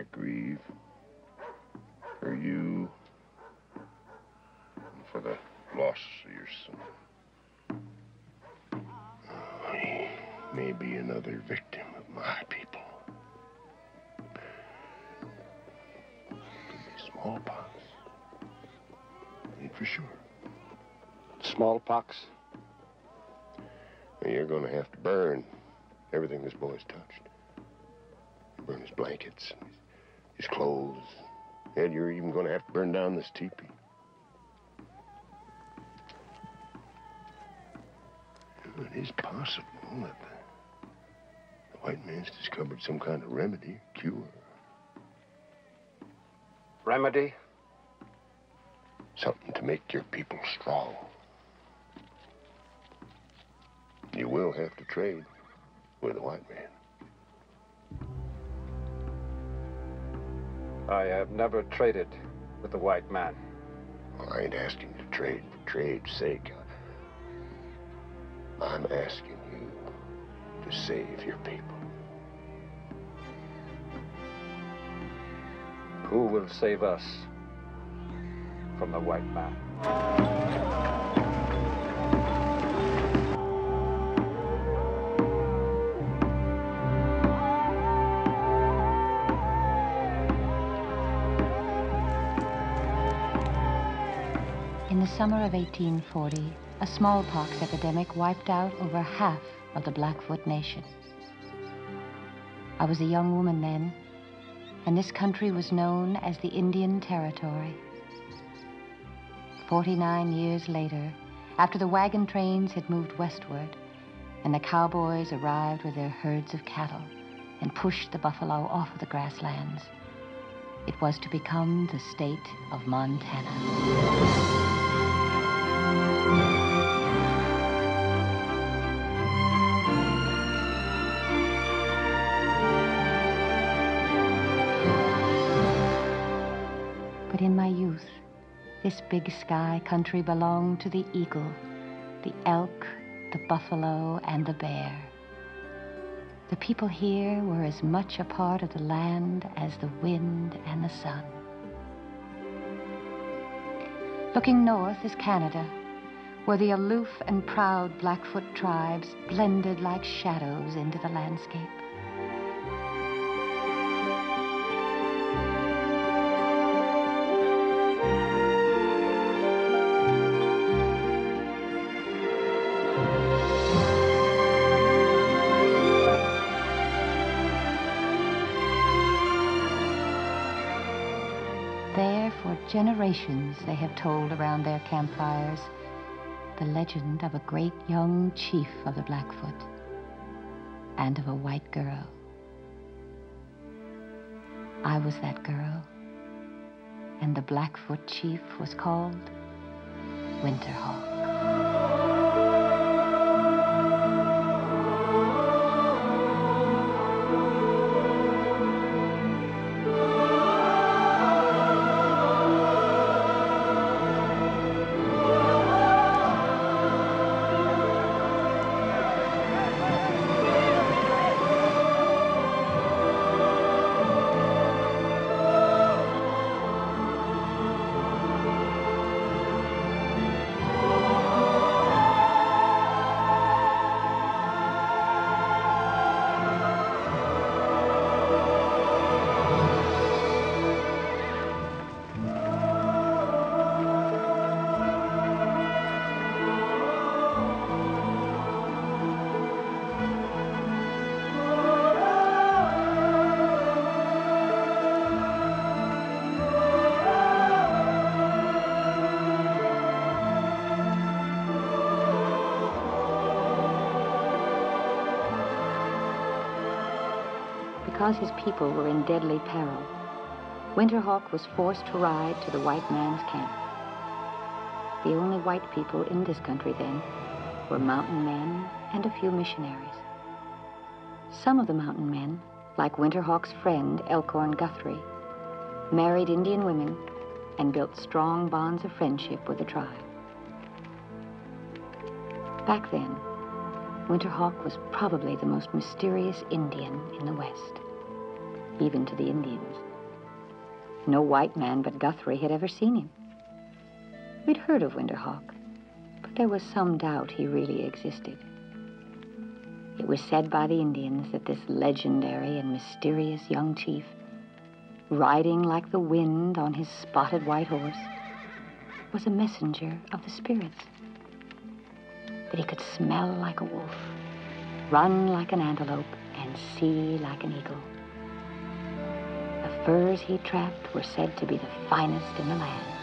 I grieve. For you. And for the loss of your son. He may be another victim of my people. Smallpox. Ain't for sure. Smallpox? And you're gonna have to burn everything this boy's touched. Burn his blankets, and his clothes. And you're even gonna have to burn down this teepee. It is possible that the, the white man's discovered some kind of remedy, cure. Remedy? Something to make your people strong. You will have to trade with the white man. I have never traded with the white man. Well, I ain't asking you to trade for trade's sake. I'm asking you to save your people. Who will save us from the white man? In the summer of 1840, a smallpox epidemic wiped out over half of the Blackfoot Nation. I was a young woman then, and this country was known as the Indian Territory. Forty-nine years later, after the wagon trains had moved westward, and the cowboys arrived with their herds of cattle and pushed the buffalo off of the grasslands, it was to become the state of Montana. But in my youth, this big sky country belonged to the eagle, the elk, the buffalo, and the bear. The people here were as much a part of the land as the wind and the sun. Looking north is Canada, where the aloof and proud Blackfoot tribes blended like shadows into the landscape. They have told around their campfires the legend of a great young chief of the Blackfoot and of a white girl. I was that girl, and the Blackfoot chief was called Winterhawk. People were in deadly peril, Winterhawk was forced to ride to the white man's camp. The only white people in this country then were mountain men and a few missionaries. Some of the mountain men, like Winterhawk's friend Elkhorn Guthrie, married Indian women and built strong bonds of friendship with the tribe. Back then, Winterhawk was probably the most mysterious Indian in the West, even to the Indians. No white man but Guthrie had ever seen him. We'd heard of Winterhawk, but there was some doubt he really existed. It was said by the Indians that this legendary and mysterious young chief, riding like the wind on his spotted white horse, was a messenger of the spirits. That he could smell like a wolf, run like an antelope, and see like an eagle. Furs he trapped were said to be the finest in the land.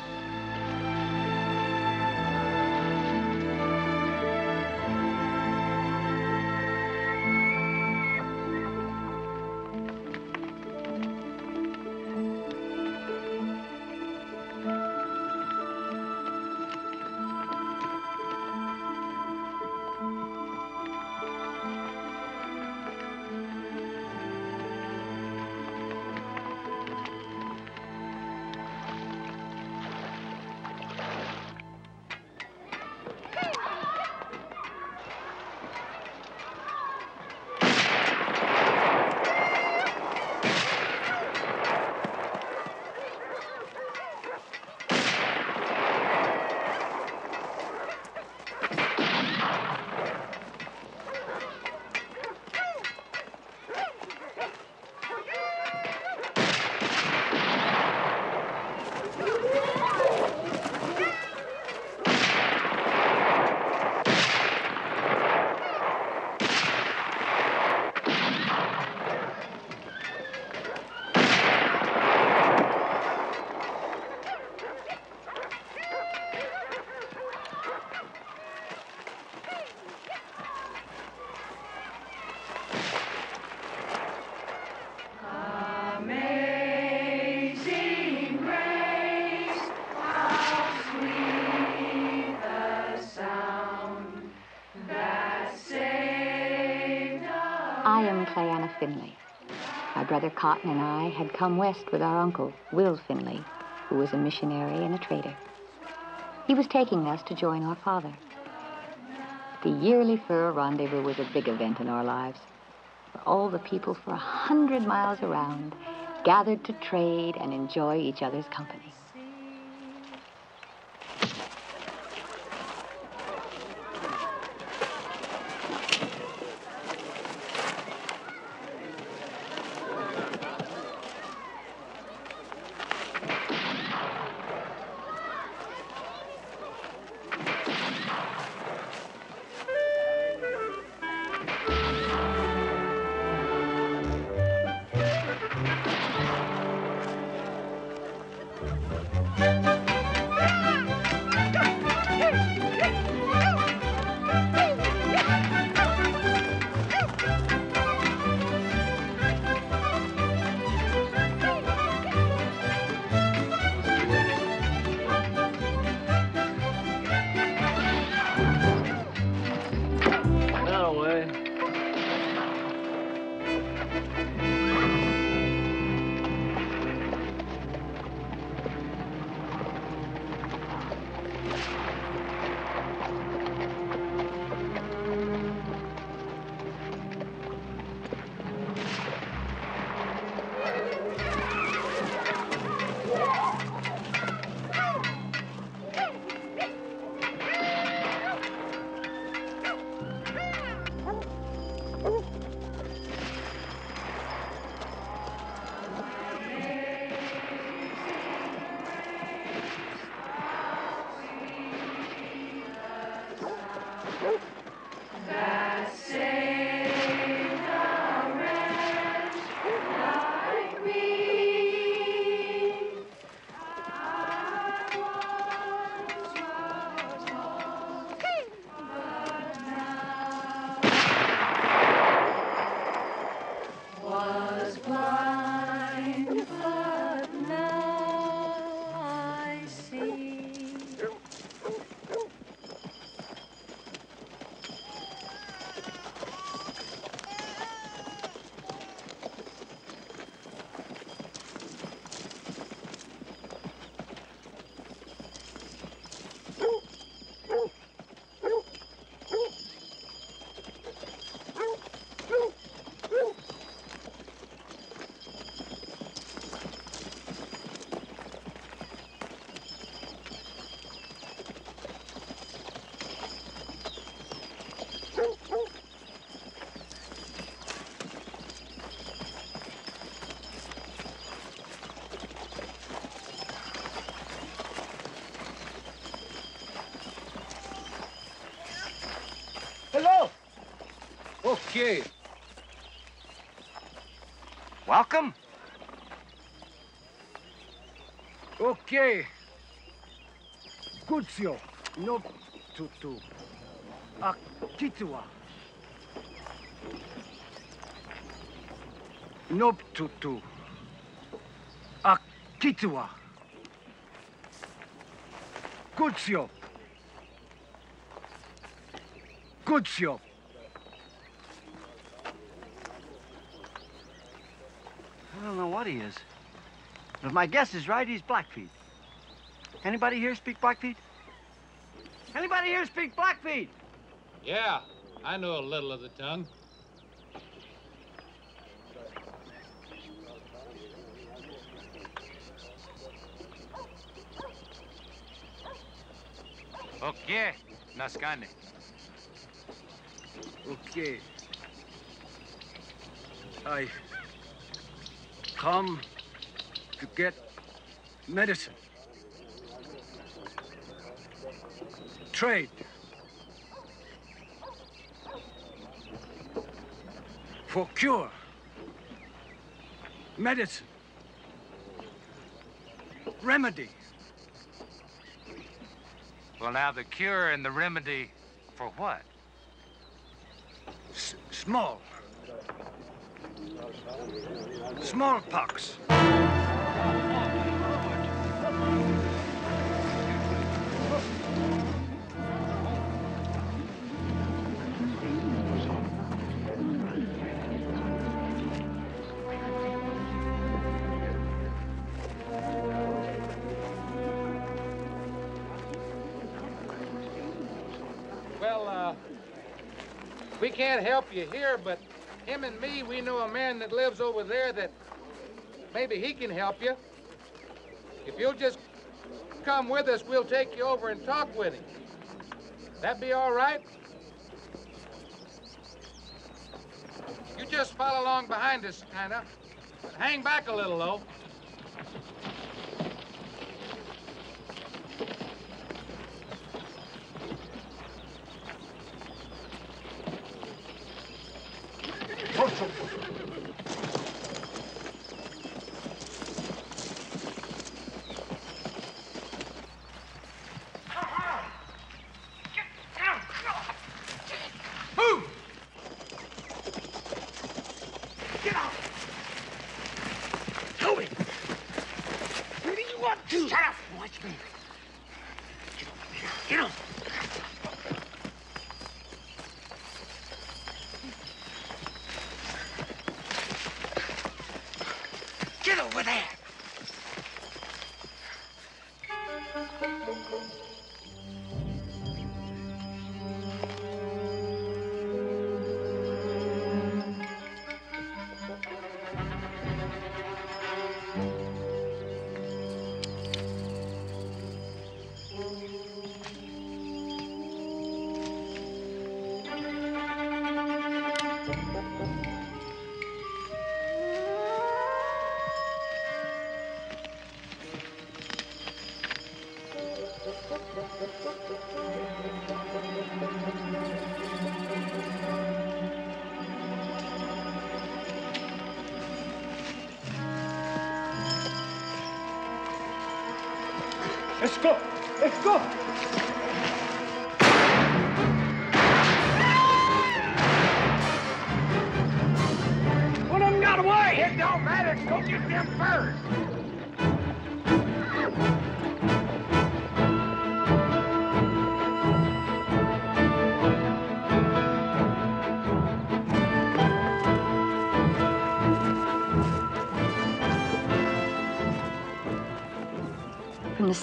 Brother Cotton and I had come west with our uncle, Will Finley, who was a missionary and a trader. He was taking us to join our father. The yearly fur rendezvous was a big event in our lives, all the people for a hundred miles around gathered to trade and enjoy each other's company. Okay. Welcome. Okay. Kutsuyo no tutu. Akitua. No tutu. Akitua. Kutsuyo. Kutsuyo. I don't know what he is. But if my guess is right, he's Blackfeet. Anybody here speak Blackfeet? Anybody here speak Blackfeet? Yeah, I know a little of the tongue. Okay, Naskane. Okay. I come to get medicine. Trade. For cure. Medicine. Remedy. Well, now the cure and the remedy for what? S- small. Smallpox. Well, uh, we can't help you here, but him and me, we know a man that lives over there that maybe he can help you. If you'll just come with us, we'll take you over and talk with him. That be all right? You just follow along behind us, kind of. Hang back a little, though. Let's go! Let's go! Of them got away! It don't matter. Go get them first.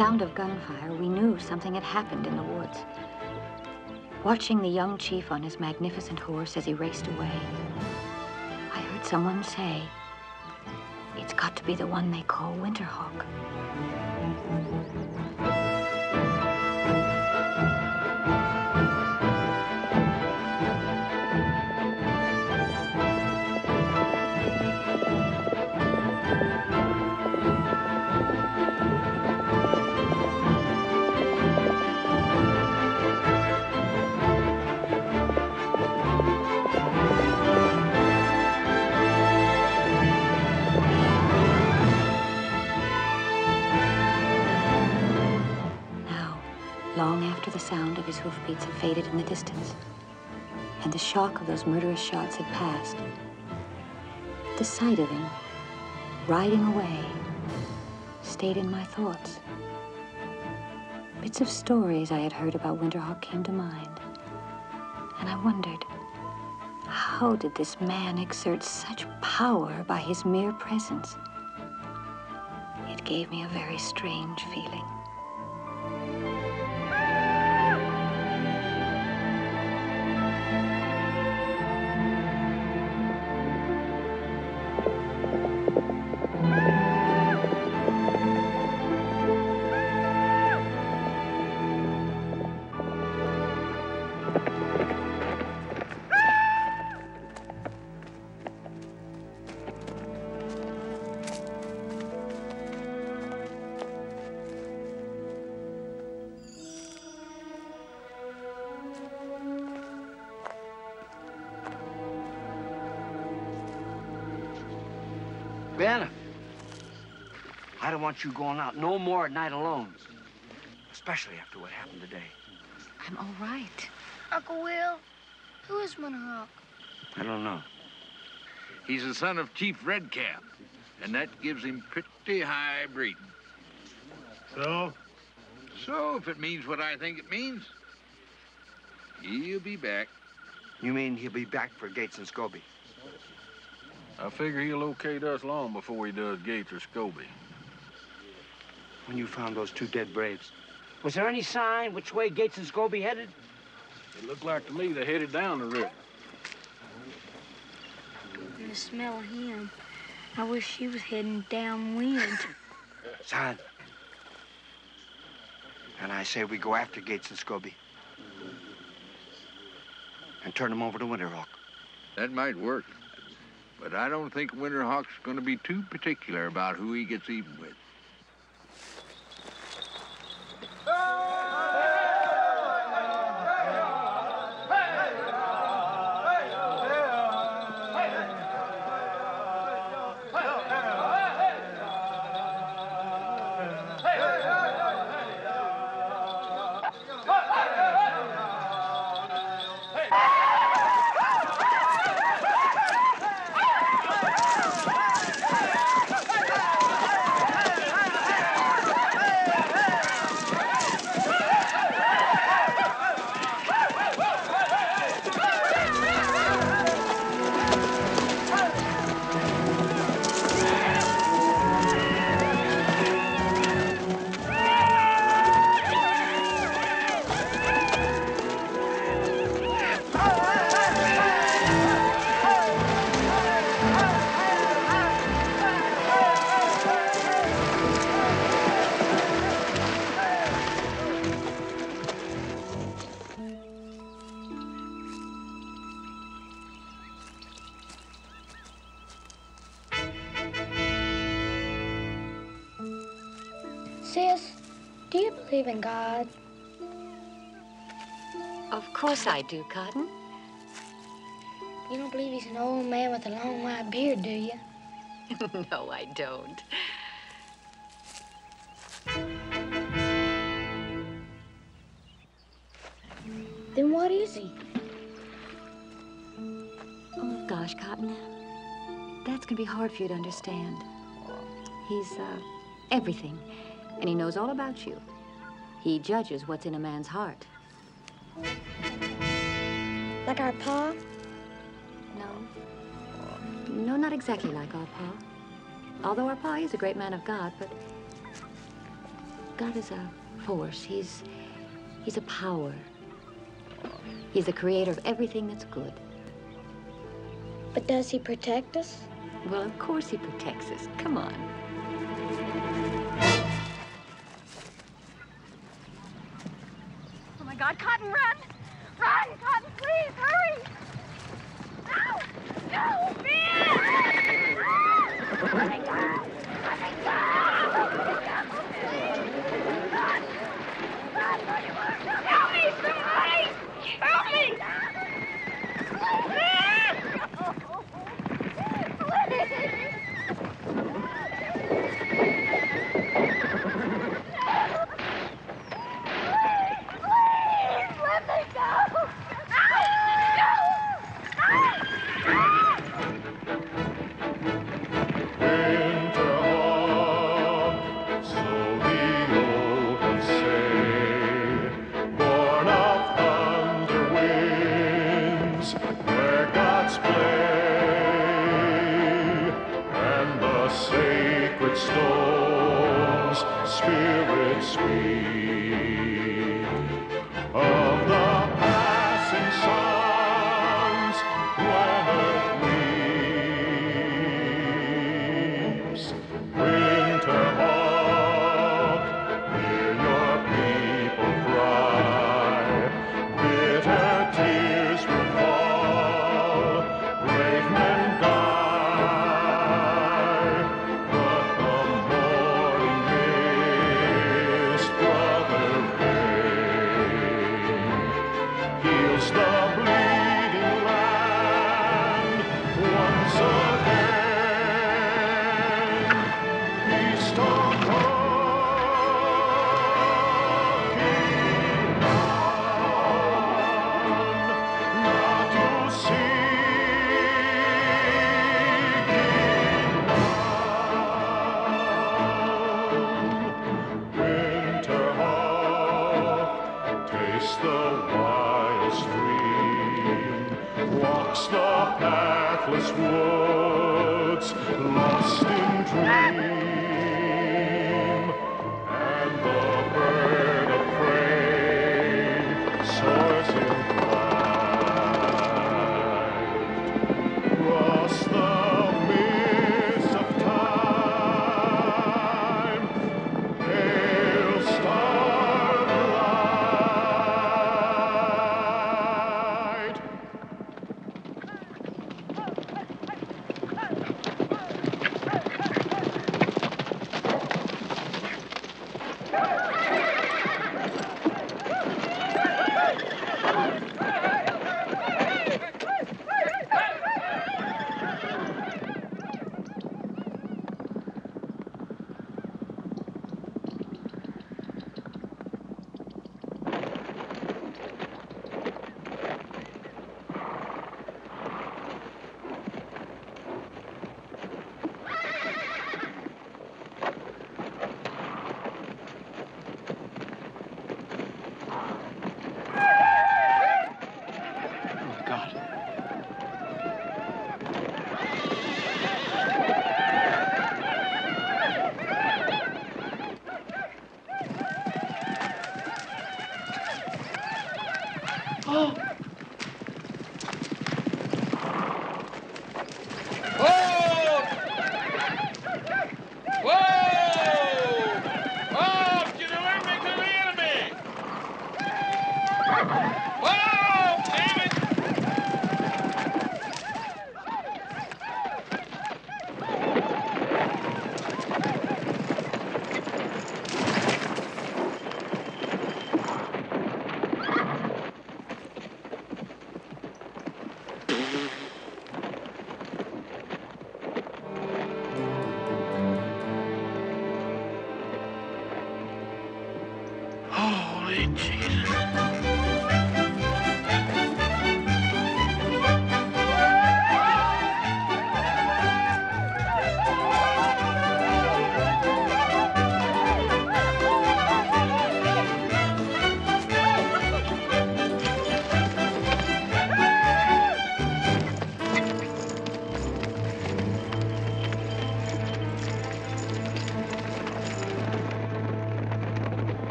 Sound of gunfire, we knew something had happened in the woods. Watching the young chief on his magnificent horse as he raced away, I heard someone say, It's got to be the one they call Winterhawk. His hoofbeats had faded in the distance, and the shock of those murderous shots had passed. The sight of him, riding away, stayed in my thoughts. Bits of stories I had heard about Winterhawk came to mind, and I wondered, how did this man exert such power by his mere presence? It gave me a very strange feeling. Want you going out no more at night alone. Especially after what happened today. I'm all right. Uncle Will, who is Winterhawk? I don't know. He's the son of Chief Redcap, and that gives him pretty high breeding. So? So, if it means what I think it means, he'll be back. You mean he'll be back for Gates and Scobie? I figure he'll locate us long before he does Gates or Scobie. When you found those two dead Braves, was there any sign which way Gates and Scobie headed? It looked like to me they headed down the river. And the smell of him. I wish he was heading downwind. Son. And I say we go after Gates and Scobie. And turn them over to Winterhawk. That might work. But I don't think Winterhawk's going to be too particular about who he gets even with. Course I do, Cotton. You don't believe he's an old man with a long white beard, do you? no, I don't. Then what is he? Oh, gosh, Cotton. That's gonna be hard for you to understand. He's, uh, everything. And he knows all about you. He judges what's in a man's heart. Like our pa? No. No, not exactly like our pa. Although our pa is a great man of God, but God is a force. He's he's a power. He's the creator of everything that's good. But does he protect us? Well, of course he protects us. Come on.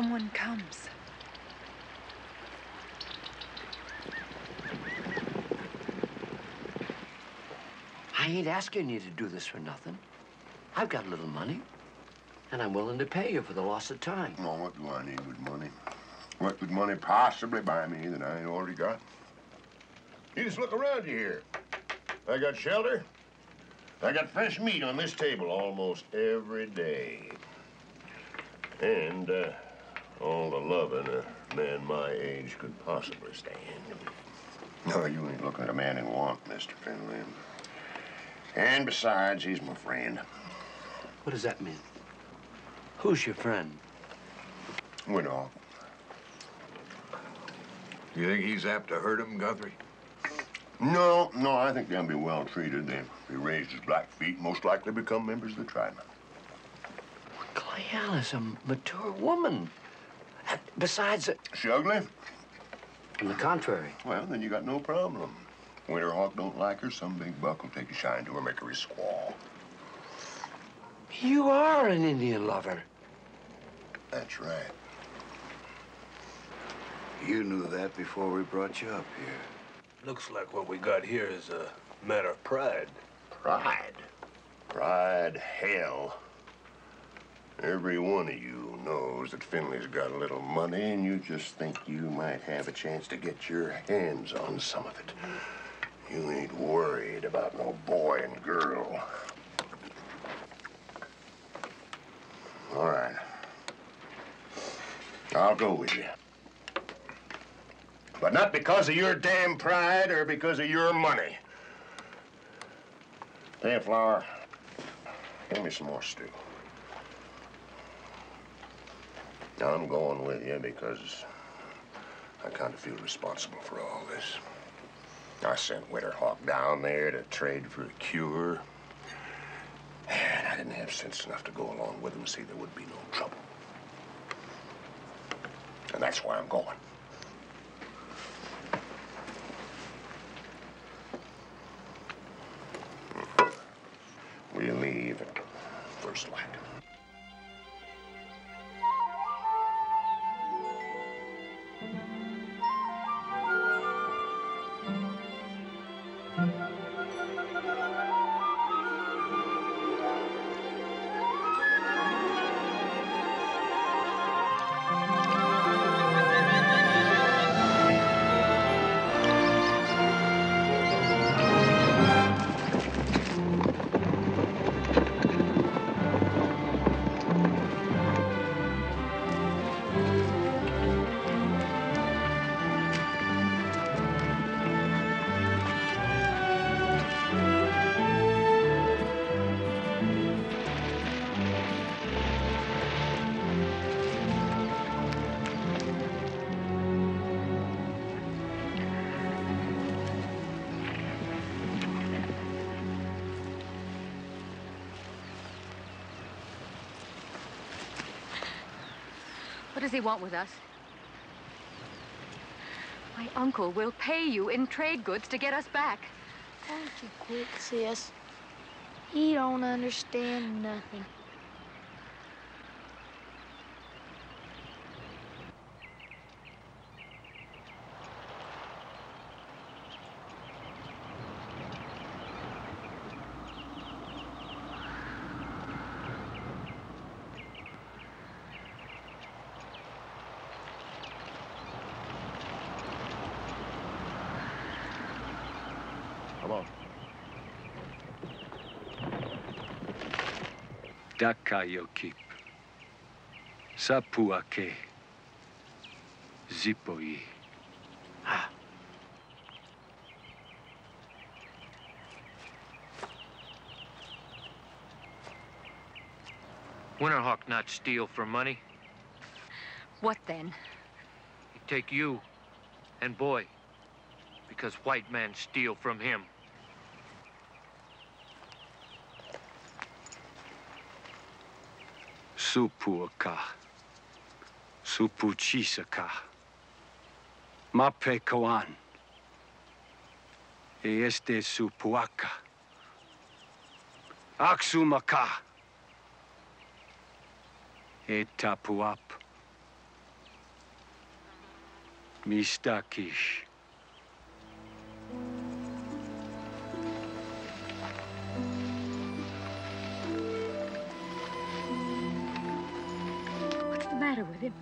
Someone comes. I ain't asking you to do this for nothing. I've got a little money, and I'm willing to pay you for the loss of time. Well, what do I need with money? What could money possibly buy me that I ain't already got? You just look around you here. I got shelter. I got fresh meat on this table almost every day. And uh, all the loving a man my age could possibly stand. No, you ain't looking at a man in want, Mr. Finley. And besides, he's my friend. What does that mean? Who's your friend? Winterhawk. You think he's apt to hurt him, Guthrie? No, no, I think they'll be well treated. They'll be raised as black Blackfeet, most likely become members of the tribe. Clayanne is a mature woman. And Besides, uh, She ugly? on the contrary. Well, then you got no problem. Winterhawk don't like her, some big buck will take a shine to her, make her his squaw. You are an Indian lover. That's right. You knew that before we brought you up here. Looks like what we got here is a matter of pride. Pride? Pride, hell. Every one of you knows that Finley's got a little money, and you just think you might have a chance to get your hands on some of it. You ain't worried about no boy and girl. All right. I'll go with you. But not because of your damn pride or because of your money. Hey, Flower, give me some more stew. Now, I'm going with you because I kind of feel responsible for all this. I sent Winterhawk down there to trade for a cure. And I didn't have sense enough to go along with him, see there would be no trouble. And that's why I'm going. We leave at first light. What does he want with us? My uncle will pay you in trade goods to get us back. Won't you quit, sis? He don't understand nothing. Dakayokip. Sapuake. Zipoi. Winterhawk not steal for money. What then? He take you and boy because white man steal from him. Supuaka. ka, Mape Koan. E este Supuaka. Aksumaka. E Tapuap. Mistakish. Matter with him?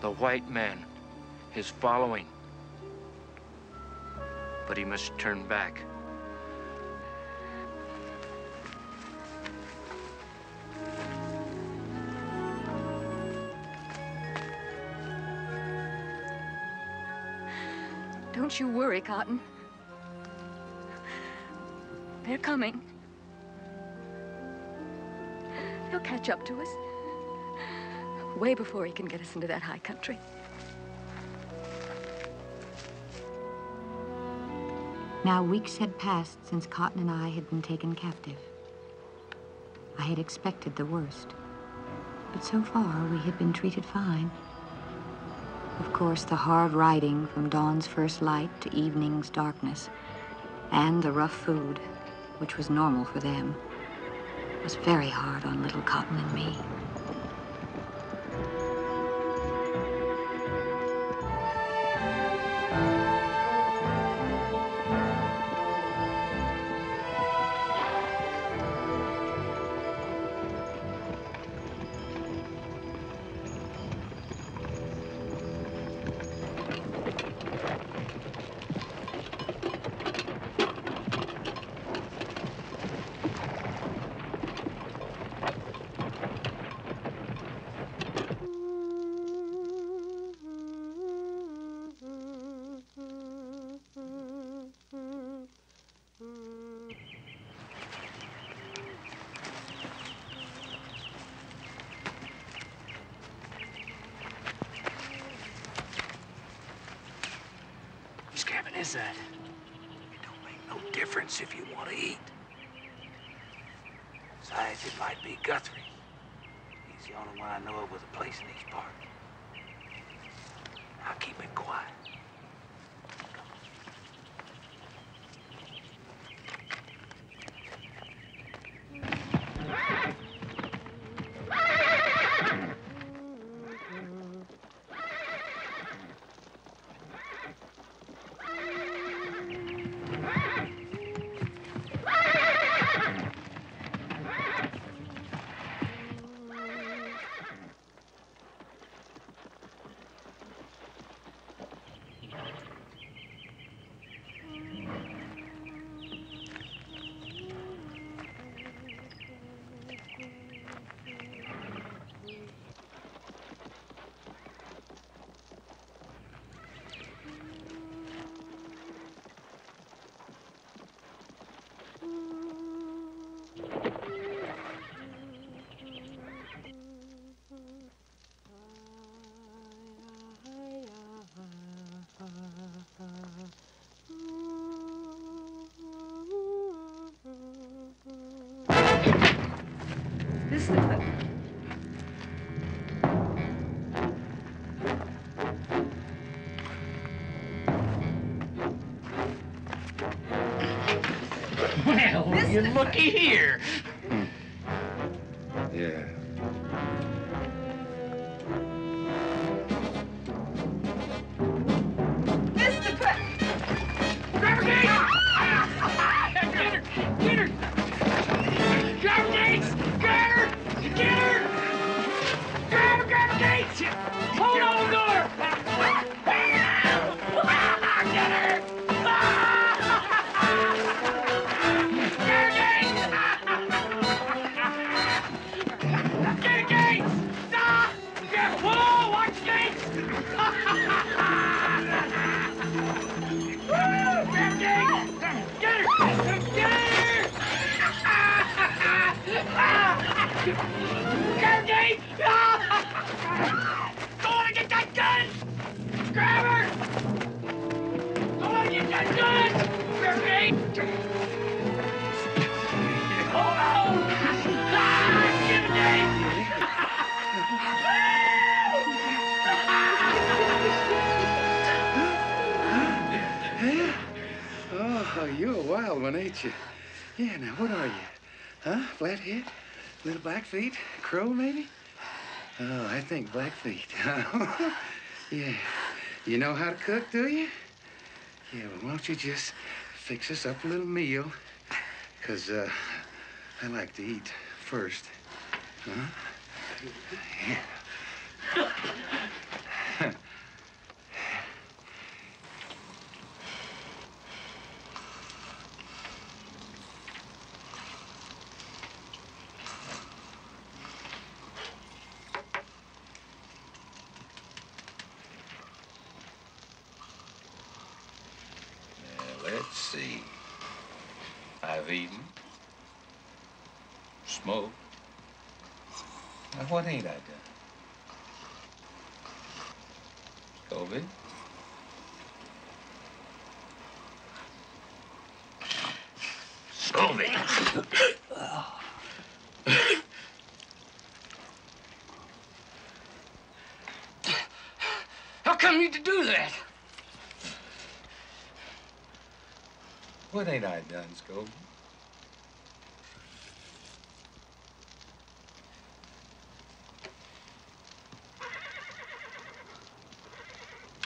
The white man is following. But he must turn back. Don't you worry, Cotton. They're coming. Catch up to us. Way before he can get us into that high country. Now weeks had passed since Cotton and I had been taken captive. I had expected the worst. But so far, we had been treated fine. Of course, the hard riding from dawn's first light to evening's darkness, and the rough food, which was normal for them, was very hard on little Cotton and me. Is that? It don't make no difference if you want to eat. Besides, it might be Guthrie. He's the only one I know of with a place in these parts. You looky here. Oh, you're a wild one, ain't you? Yeah, now what are you? Huh? Flathead? Little Blackfeet? Crow, maybe? Oh, I think Blackfeet. yeah. You know how to cook, do you? Yeah, well, why don't you just fix us up a little meal? Because uh, I like to eat first. Huh? Yeah. Now, let's see. I've eaten, smoked. Now, what ain't I done? Scobie? Scobie! Come you to do that? What ain't I done, Scobie?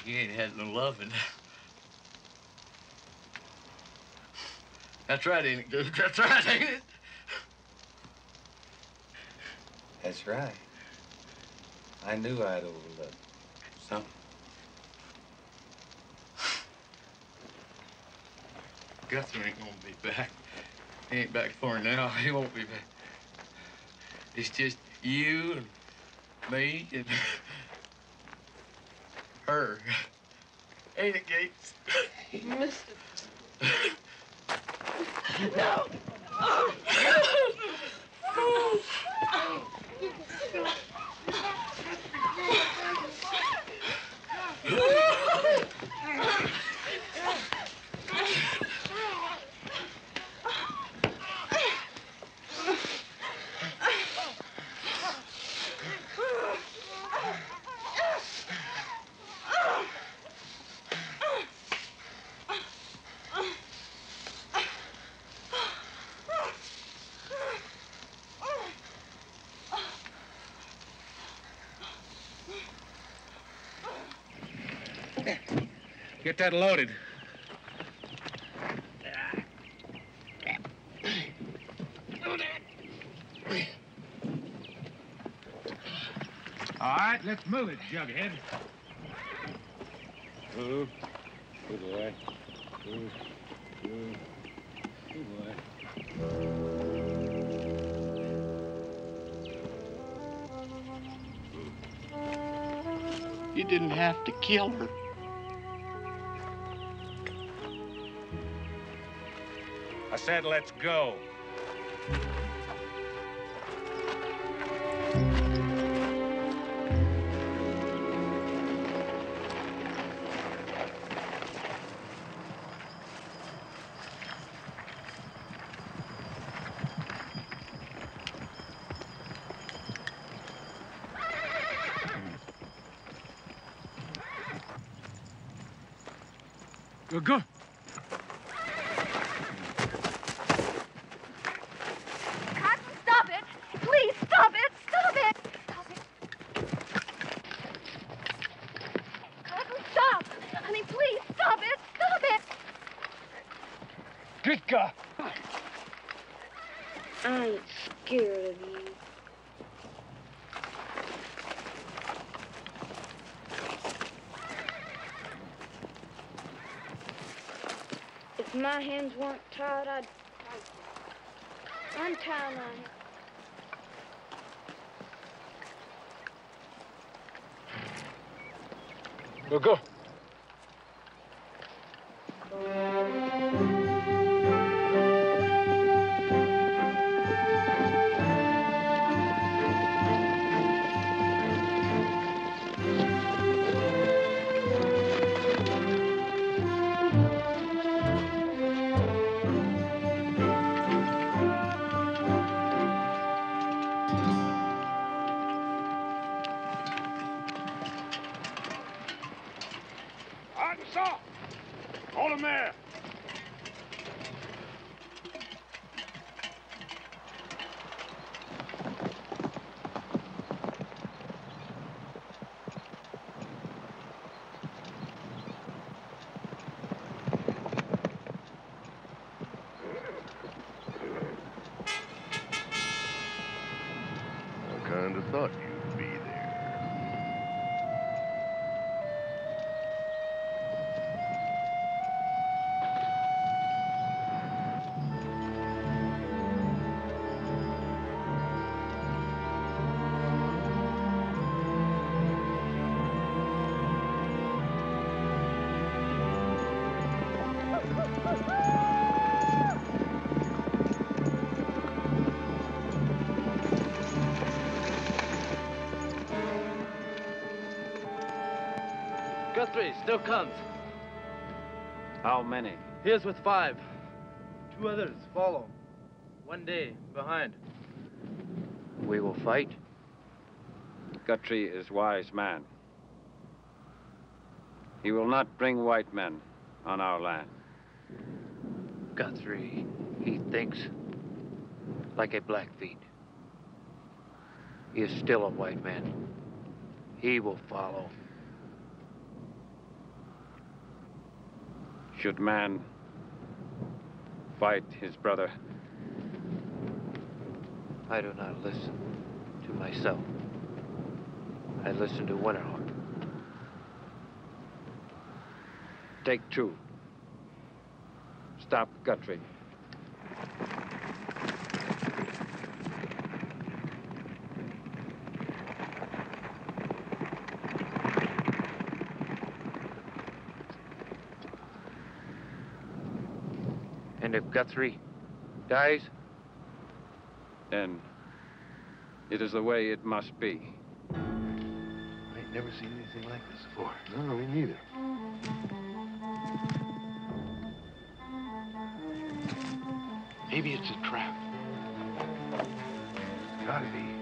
You ain't had no loving. That's right, ain't it, Goose? That's right, ain't it? That's right. I knew I'd overlooked something. Guthrie ain't gonna be back. He ain't back for now. He won't be back. It's just you and me and her. Ain't it, Gates? Mister. No. Get that loaded. All right, let's move it, Jughead. Good. Good boy. Boy. You didn't have to kill her. Said let's go. Untie my Guthrie still comes. How many? He is with five. Two others follow. One day behind. We will fight. Guthrie is wise man. He will not bring white men on our land. Guthrie, he thinks like a Blackfeet. He is still a white man. He will follow. Should man fight his brother? I do not listen to myself. I listen to Winterhawk. Take two. Stop Guthrie. And three. Guthrie dies, then it is the way it must be. I ain't never seen anything like this before. No, me neither. Maybe it's a trap. Gotta be.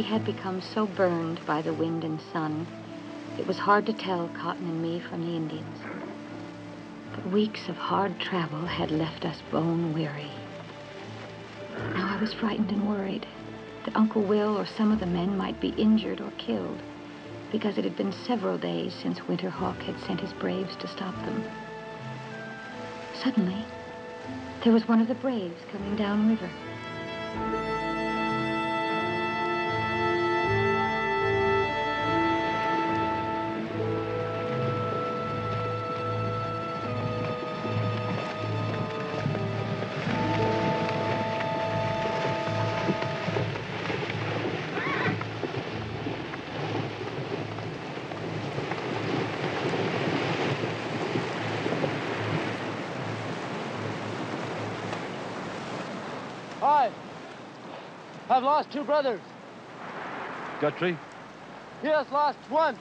We had become so burned by the wind and sun, it was hard to tell Cotton and me from the Indians. But weeks of hard travel had left us bone weary. Now I was frightened and worried that Uncle Will or some of the men might be injured or killed because it had been several days since Winterhawk had sent his braves to stop them. Suddenly, there was one of the braves coming downriver. Hi. I've lost two brothers. Guthrie? He has lost one.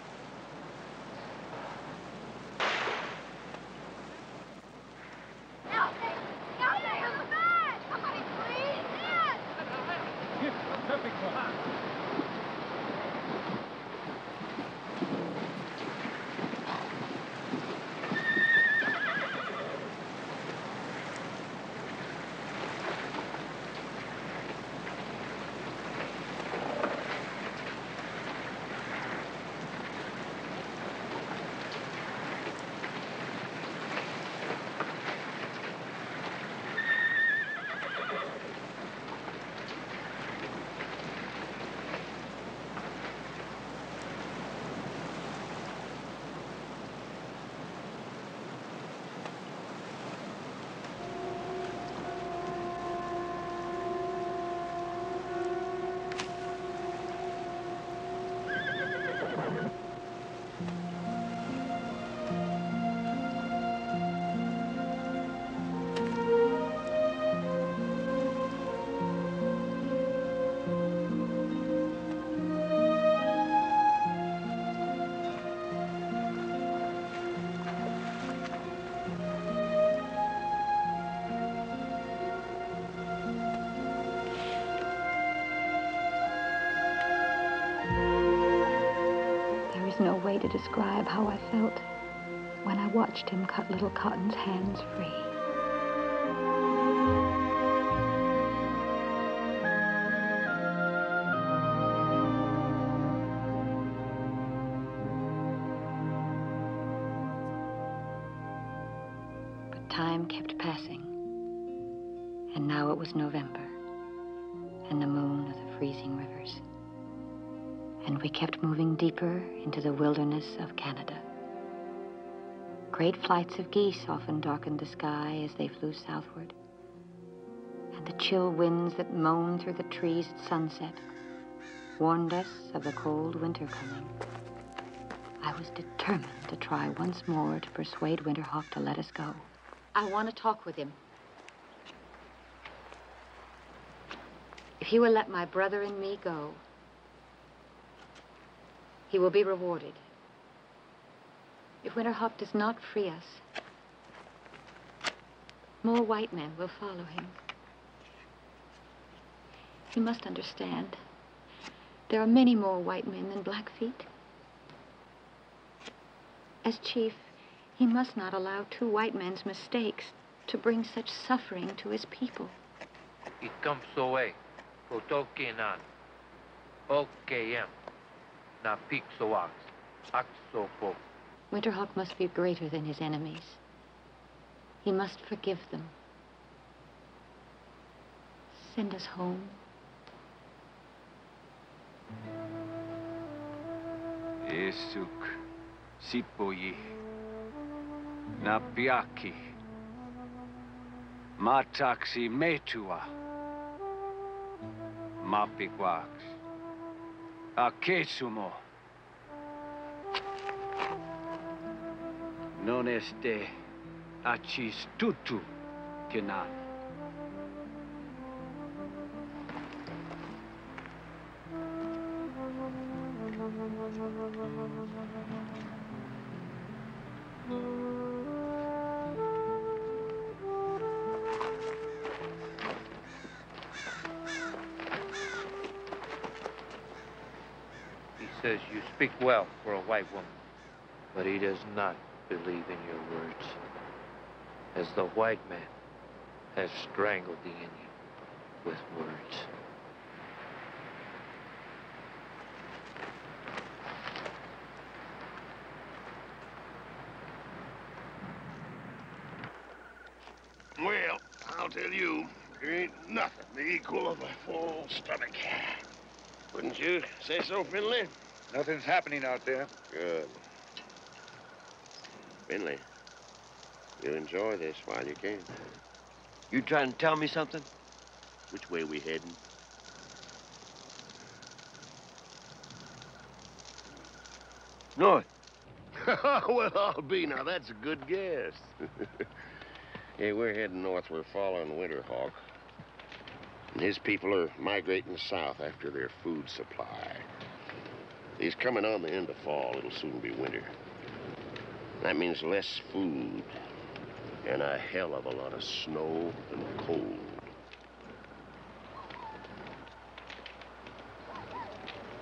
To describe how I felt when I watched him cut little Cotton's hands free. But time kept passing. And now it was November, and the moon of the freezing rivers. We kept moving deeper into the wilderness of Canada. Great flights of geese often darkened the sky as they flew southward. And the chill winds that moaned through the trees at sunset warned us of the cold winter coming. I was determined to try once more to persuade Winterhawk to let us go. I want to talk with him. If he will let my brother and me go, he will be rewarded. If Winterhawk does not free us, more white men will follow him. He must understand. There are many more white men than Blackfeet. As chief, he must not allow two white men's mistakes to bring such suffering to his people. It comes away. Potokinan. OKM. Na Pixoax. Axopo. Winterhawk must be greater than his enemies. He must forgive them. Send us home. Esuk. Sipoyi. Napiaki. Mataksi metua. a che sumo? Non este che kenan. Well for a white woman, but he does not believe in your words. As the white man has strangled the Indian with words. Well, I'll tell you, there ain't nothing the equal of a full stomach. Wouldn't you say so, Finley? Nothing's happening out there. Good. Finley, you enjoy this while you can. You trying to tell me something? Which way we heading? North. well, I'll be. Now, that's a good guess. hey, we're heading north. We're following Winterhawk. And his people are migrating south after their food supply. He's coming on the end of fall. It'll soon be winter. That means less food and a hell of a lot of snow and cold.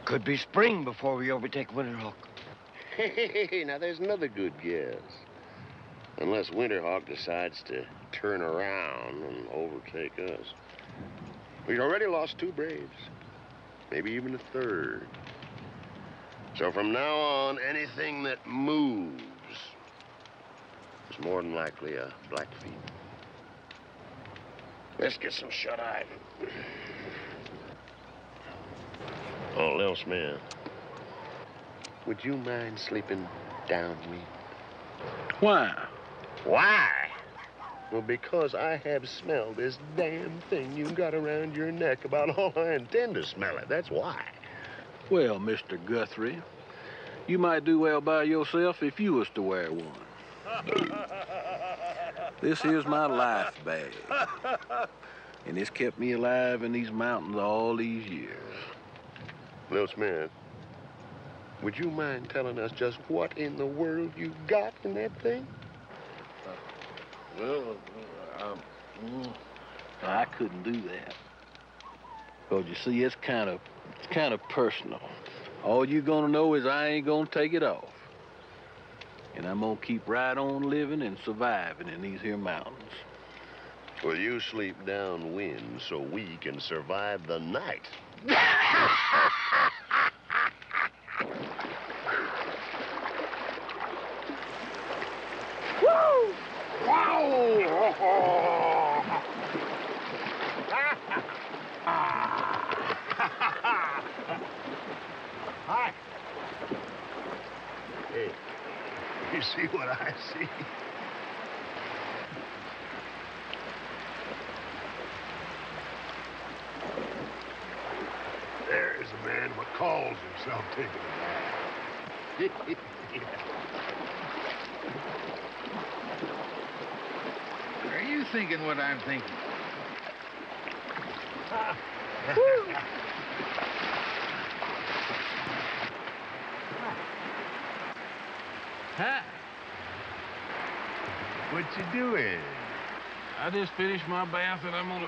Could be spring before we overtake Winterhawk. Hey, now there's another good guess. Unless Winterhawk decides to turn around and overtake us. We've already lost two Braves. Maybe even a third. So from now on, anything that moves is more than likely a Blackfeet. Let's get some shut-eye. Oh, Lil Smith. Would you mind sleeping downwind? Why? Why? Well, because I have smelled this damn thing you got around your neck about all I intend to smell it. That's why. Well, Mr. Guthrie, you might do well by yourself if you was to wear one. This is my life bag. And it's kept me alive in these mountains all these years. Lil Smith, would you mind telling us just what in the world you got in that thing? Well, um, mm, I couldn't do that. Because you see, it's kind of, it's kind of personal. All you're gonna know is I ain't gonna take it off. And I'm gonna keep right on living and surviving in these here mountains. Well, you sleep downwind so we can survive the night. you see what I see? There's a man what calls himself taking a bath. Are you thinking what I'm thinking? Hi. What you doing? I just finished my bath and I'm gonna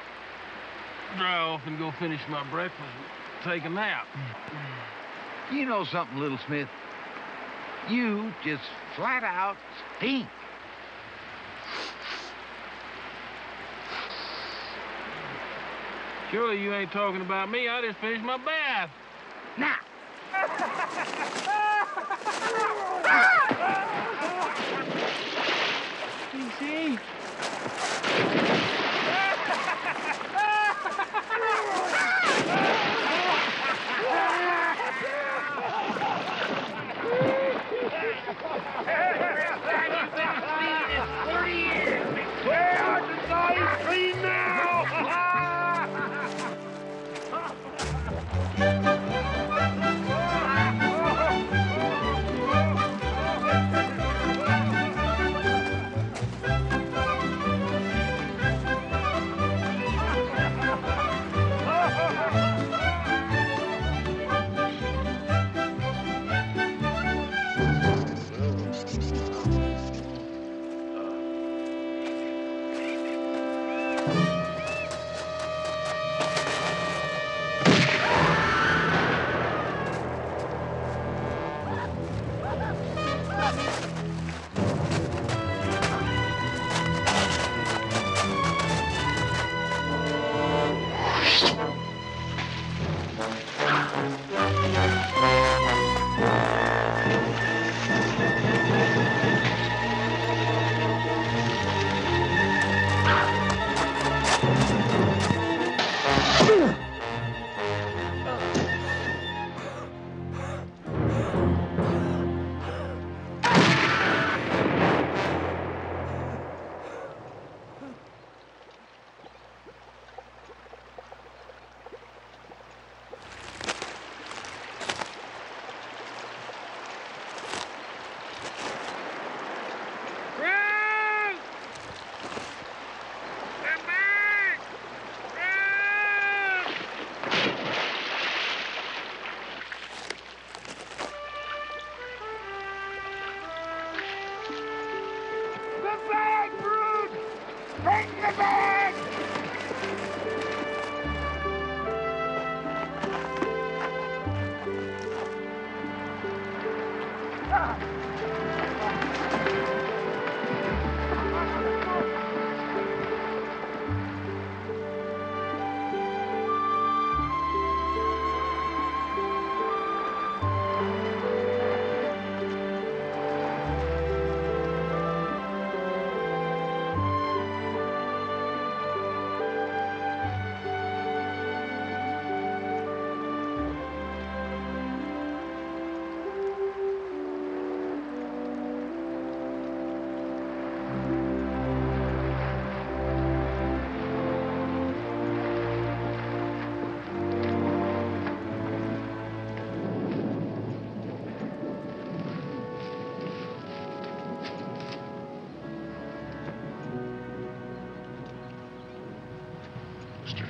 dry off and go finish my breakfast and take a nap. Mm-hmm. You know something, Little Smith? You just flat out stink. Surely you ain't talking about me. I just finished my bath. Now. See?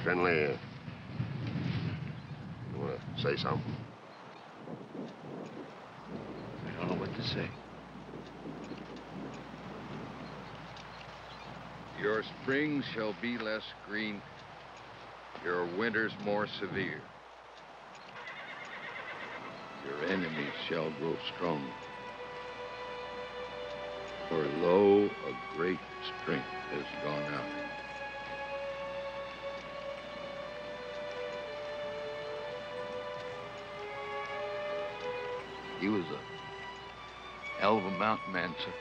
Finley, uh, you want to say something? I don't know what to say. Your springs shall be less green, your winters more severe. Your enemies shall grow strong. For lo, a great strength has gone out. He was a hell of a mountain man, sir.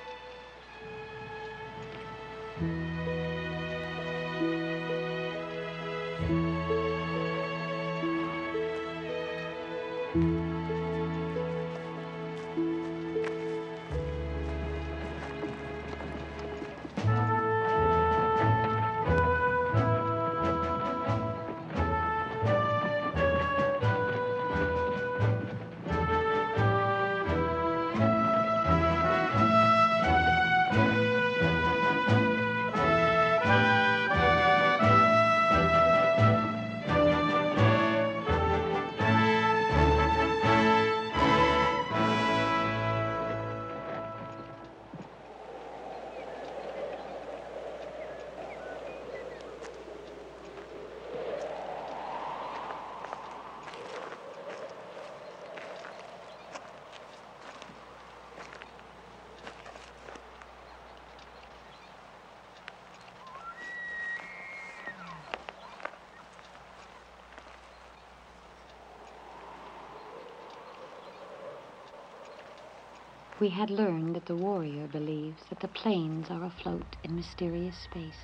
We had learned that the warrior believes that the plains are afloat in mysterious space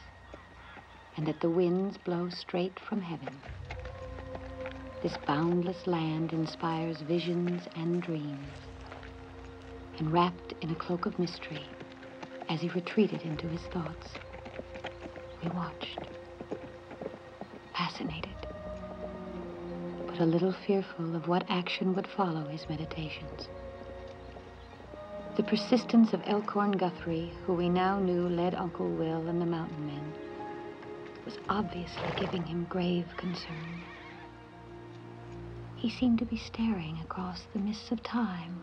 and that the winds blow straight from heaven. This boundless land inspires visions and dreams. And wrapped in a cloak of mystery, as he retreated into his thoughts, we watched, fascinated, but a little fearful of what action would follow his meditations. The persistence of Elkhorn Guthrie, who we now knew led Uncle Will and the mountain men, was obviously giving him grave concern. He seemed to be staring across the mists of time,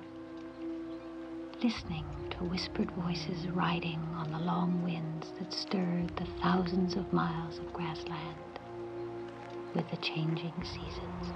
listening to whispered voices riding on the long winds that stirred the thousands of miles of grassland with the changing seasons.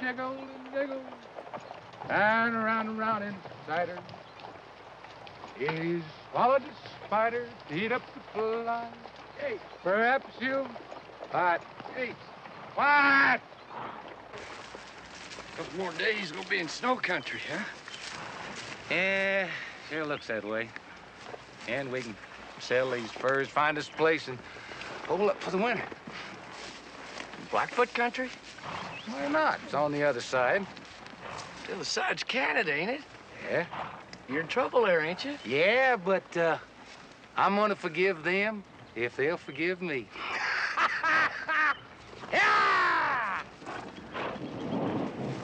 It jiggled and jiggled, and around and round inside her. He swallowed the spider to eat up the fly. Hey, perhaps you. What? Hey, what? Couple more days, we'll be in snow country, huh? Yeah, sure looks that way. And we can sell these furs, find us a place, and Hold up for the winter. Blackfoot country? Why not? It's on the other side. The other side's Canada, ain't it? Yeah. You're in trouble there, ain't you? Yeah, but uh, I'm gonna forgive them if they'll forgive me.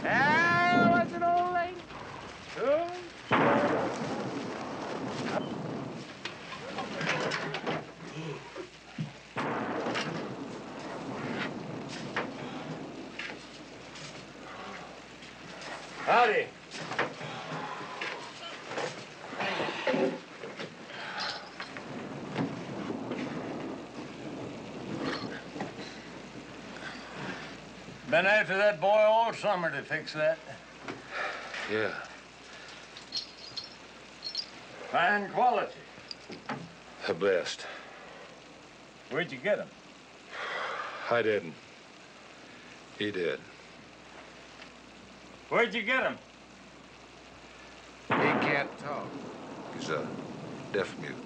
There was an old lady who Howdy. Been after that boy all summer to fix that. Yeah. Fine quality. The best. Where'd you get him? I didn't. He did. Where'd you get him? He can't talk. He's a deaf mute.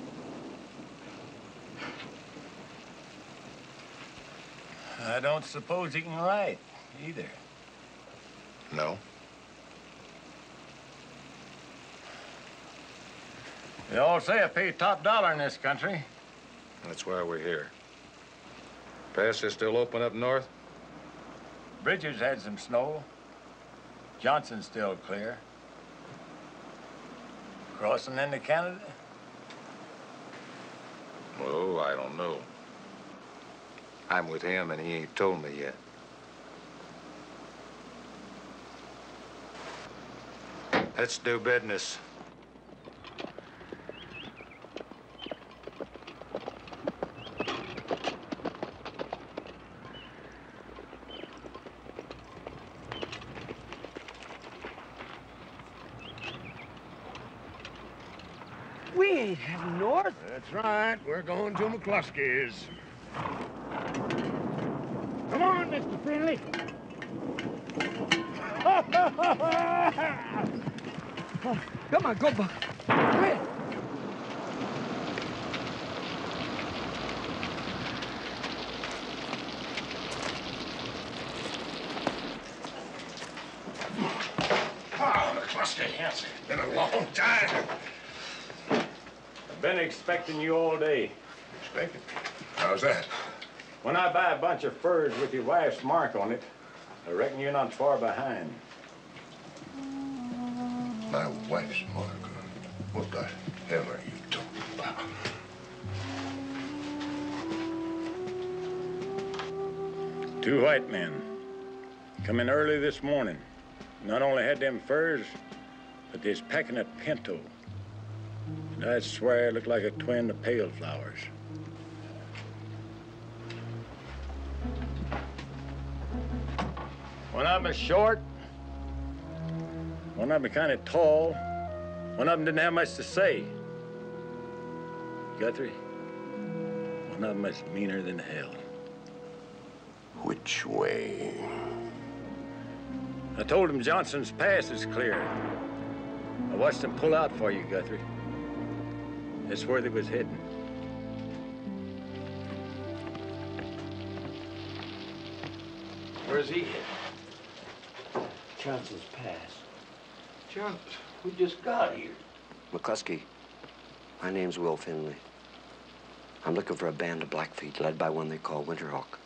I don't suppose he can write either. No. They all say I pay top dollar in this country. That's why we're here. Pass is still open up north? Bridges had some snow. Johnson's still clear. Crossing into Canada? Oh, I don't know. I'm with him, and he ain't told me yet. Let's do business. We ain't heading north. That's right. We're going to McCluskey's. Come on, Mr. Friendly. Come on, go, Buck. Quick. Oh, McCluskey, yes. Been a long time. I've been expecting you all day. Expecting? How's that? When I buy a bunch of furs with your wife's mark on it, I reckon you're not far behind. My wife's mark. What the hell are you talking about? Two white men come in early this morning. Not only had them furs, but they's packing a pinto. And I'd swear it looked like a twin of pale flowers. One of them is short, one of them kind of tall, one of them didn't have much to say. Guthrie, one of them is meaner than hell. Which way? I told him Johnson's pass is clear. I watched them pull out for you, Guthrie. That's where they was heading. Where's he headed? Johnson's Pass. John, we just got here. McCluskey, my name's Will Finley. I'm looking for a band of Blackfeet led by one they call Winterhawk.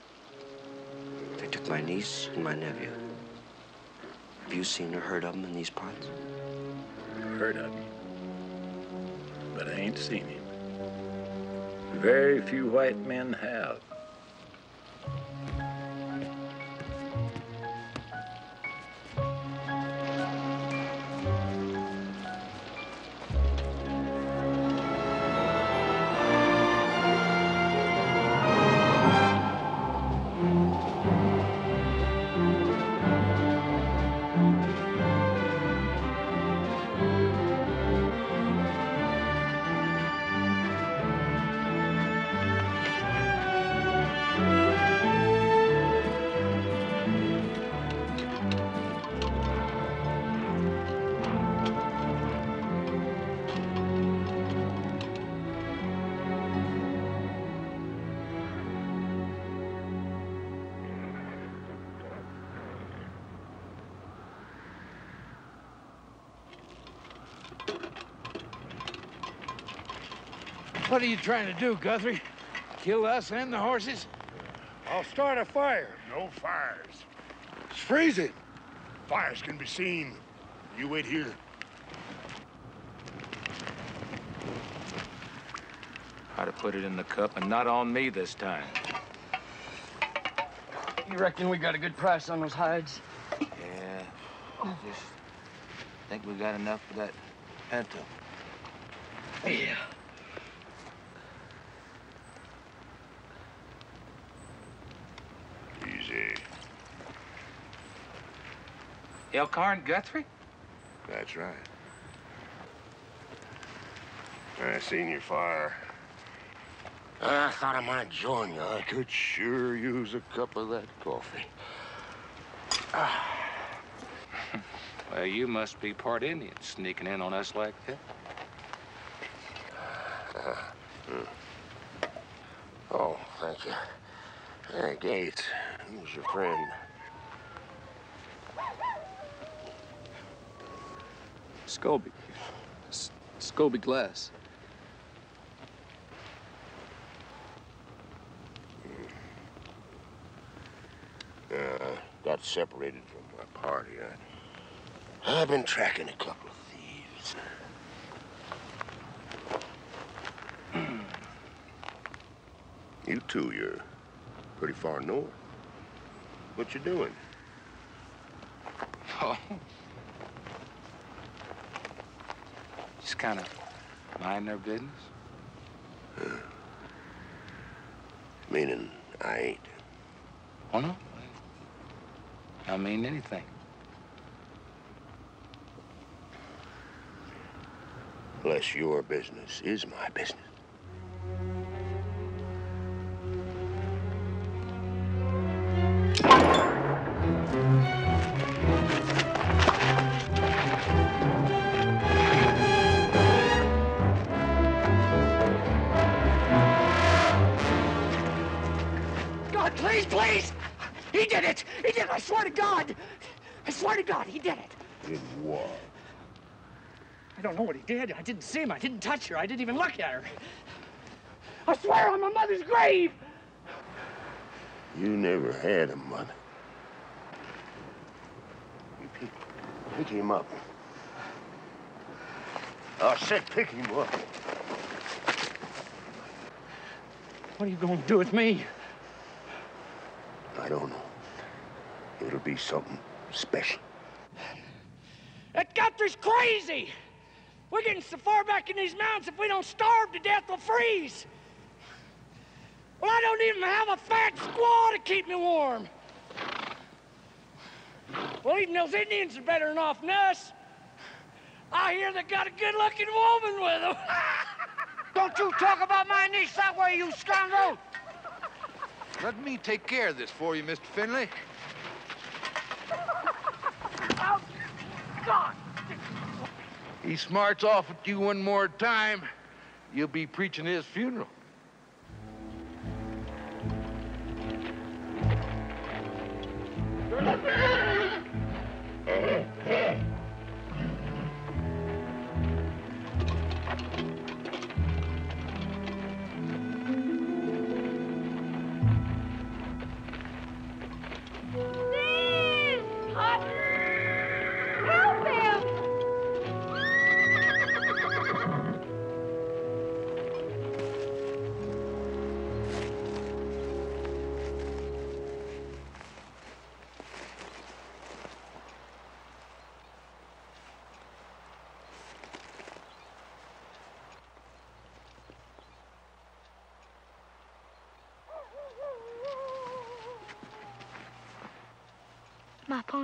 They took my niece and my nephew. Have you seen or heard of them in these parts? Heard of him. But I ain't seen him. Very few white men have. What are you trying to do, Guthrie? Kill us and the horses? I'll start a fire. No fires. It's freezing. Fires can be seen. You wait here. I'd have put it in the cup, and not on me this time. You reckon we got a good price on those hides? Yeah. I just think we got enough for that pinto. Yeah. Elkhorn Guthrie? That's right. I seen your fire. I thought I might join you. I could sure use a cup of that coffee. Well, you must be part Indian, sneaking in on us like that. Uh, hmm. Oh, thank you. Hey, Gates, who's your friend? Scobie. S- Scobie Glass. Uh, got separated from my party. I, I've been tracking a couple of thieves. you two, you're pretty far north. What you doing? Oh. Kind of mind their business. Meaning I ain't. Oh, no? I mean anything. Unless your business is my business. Swear to God! I swear to God, he did it! Did what? I don't know what he did. I didn't see him. I didn't touch her. I didn't even look at her. I swear on my mother's grave! You never had a mother. You pick, pick him up. I said pick him up. What are you going to do with me? I don't know. It'll be something special. That Guthrie's crazy! We're getting so far back in these mountains, if we don't starve to death, we'll freeze! Well, I don't even have a fat squaw to keep me warm! Well, even those Indians are better than off than us. I hear they got a good-looking woman with them. Don't you talk about my niece that way, you scoundrel! Let me take care of this for you, Mr. Finley. Oh, God! He smarts off at you one more time, you'll be preaching his funeral.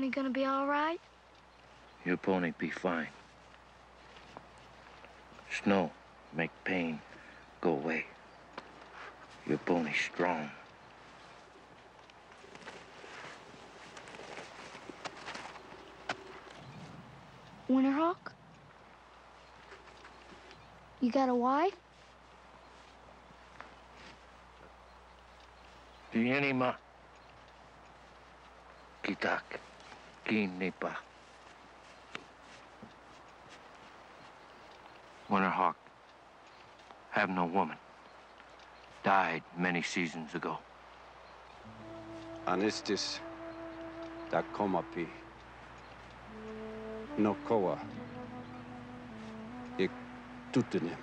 Pony gonna be all right? Your pony be fine. Snow make pain go away. Your pony strong. Winterhawk? You got a wife? Tienima. Kitak. Kinipa. Winterhawk. Have no woman. Died many seasons ago. Anistis Dakomapi Nokoa Ik Tutenim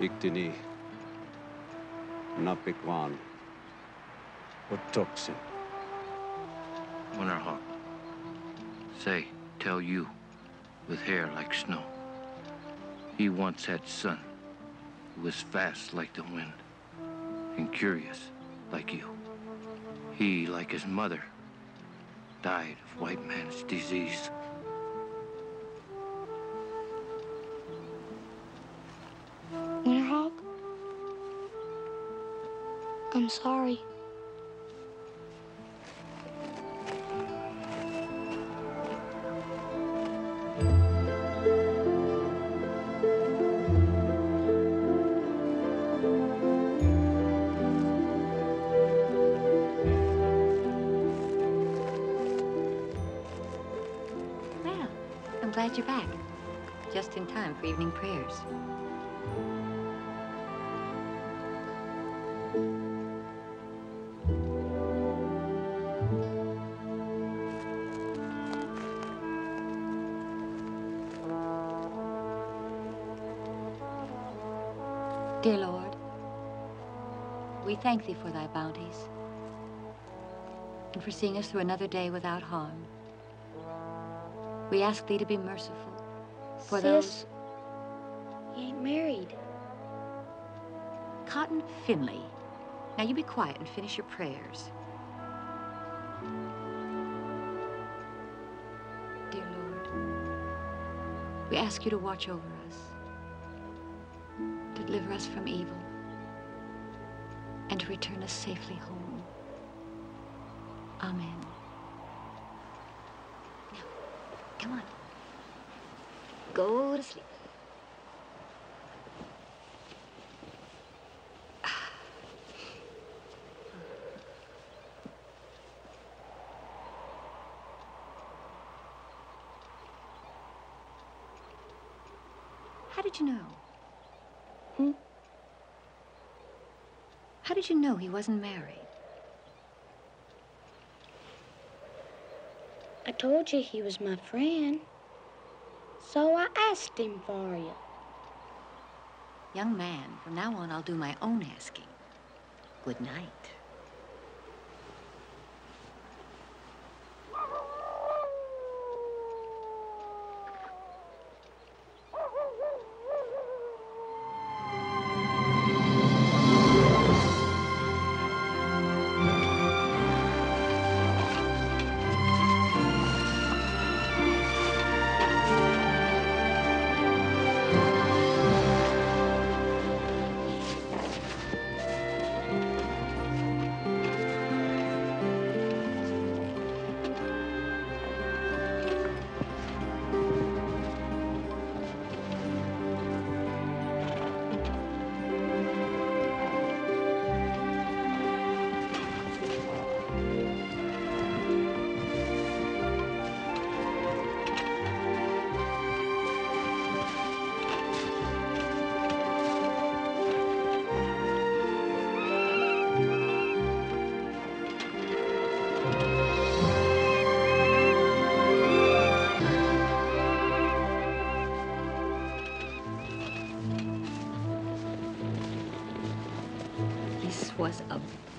Iktini Napikwan Otoksin Winterhawk. Say, tell you, with hair like snow. He once had son who was fast like the wind and curious like you. He, like his mother, died of white man's disease. Winterhawk? I'm sorry. For evening prayers. Dear Lord, we thank thee for thy bounties and for seeing us through another day without harm. We ask thee to be merciful for those. Married. Cotton Finley. Now you be quiet and finish your prayers. Dear Lord, we ask you to watch over us, to deliver us from evil, and to return us safely home. Amen. Now, come on. Go to sleep. Did you know he wasn't married? I told you he was my friend. So I asked him for you. Young man, from now on I'll do my own asking. Good night.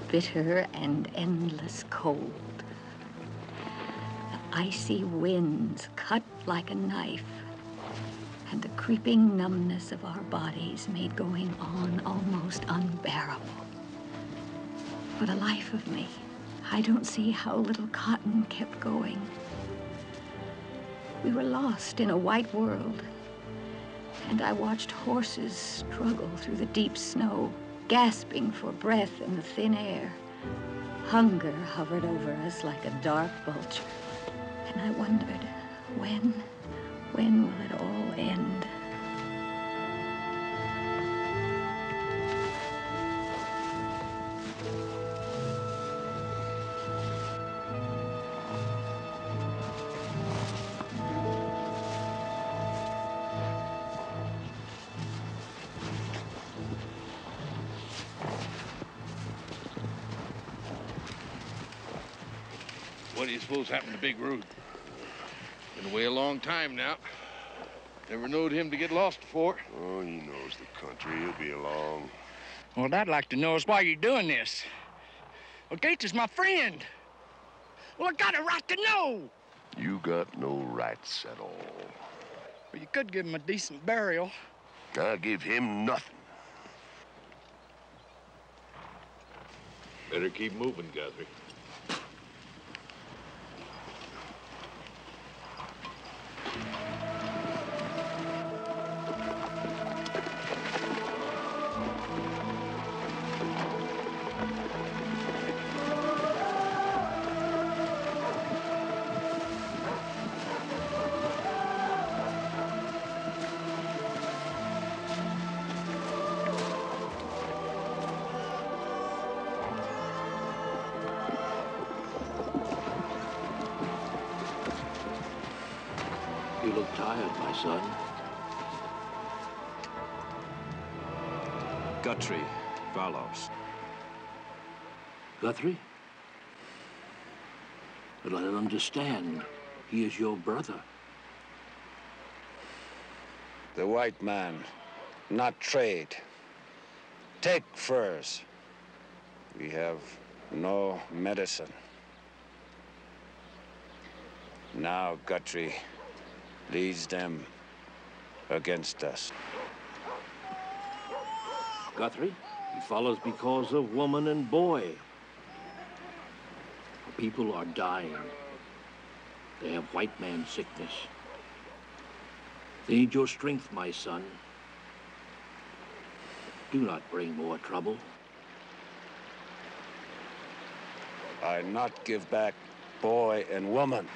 Bitter and endless cold. The icy winds cut like a knife, and the creeping numbness of our bodies made going on almost unbearable. For the life of me, I don't see how little Cotton kept going. We were lost in a white world, and I watched horses struggle through the deep snow, gasping for breath in the thin air. Hunger hovered over us like a dark vulture, and I wondered, when, when will it all end? Big Rude? Been away a long time now. Never knowed him to get lost before. Oh, he knows the country. He'll be along. What I'd like to know is why you're doing this. Well, Gates is my friend. Well, I got a right to know. You got no rights at all. Well, you could give him a decent burial. I'll give him nothing. Better keep moving, Guthrie. Understand. He is your brother. The white man, not trade. Take furs. We have no medicine. Now Guthrie leads them against us. Guthrie? He follows because of woman and boy. People are dying. They have white man sickness. They need your strength, my son. Do not bring more trouble. I not give back boy and woman.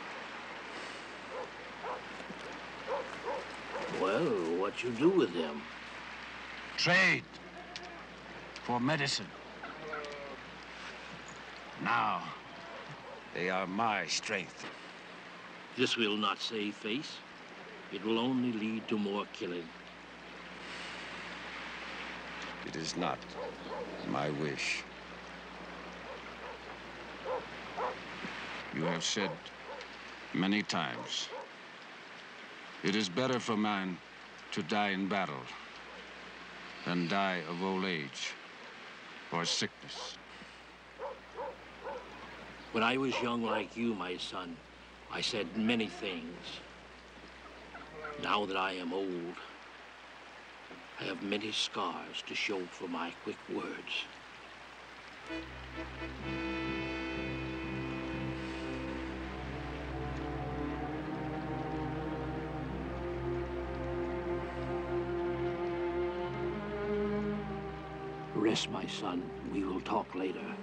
Well, what you do with them? Trade for medicine. Now, they are my strength. This will not save face. It will only lead to more killing. It is not my wish. You have said many times, it is better for man to die in battle than die of old age or sickness. When I was young like you, my son, I said many things. Now that I am old, I have many scars to show for my quick words. Rest, my son. We will talk later.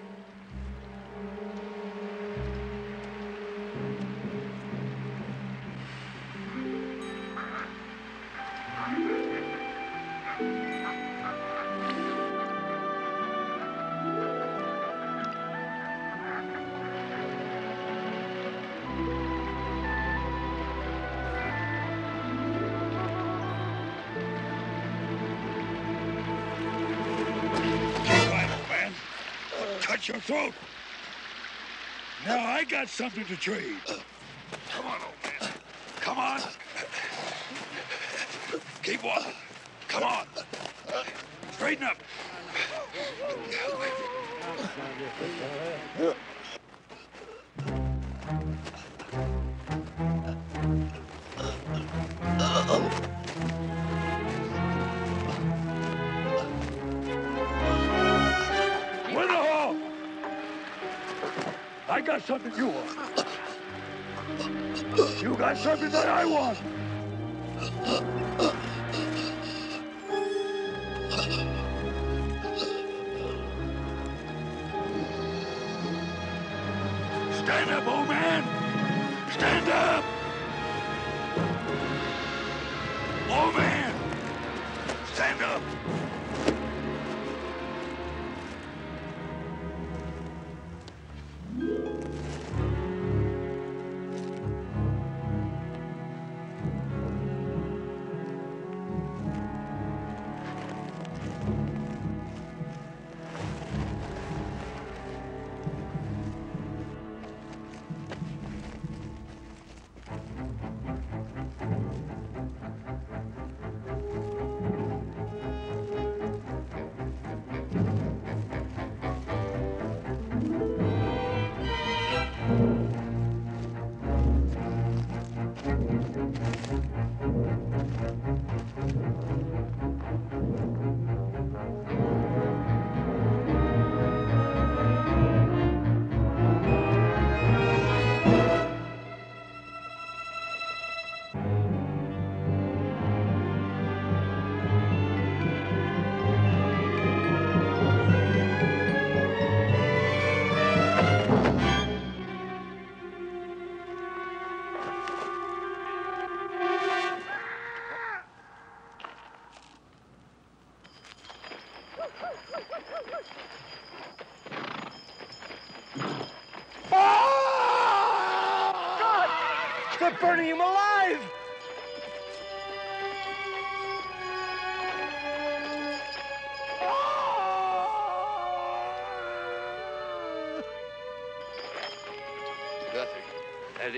Got something to trade. Come something you want. You got something that I want.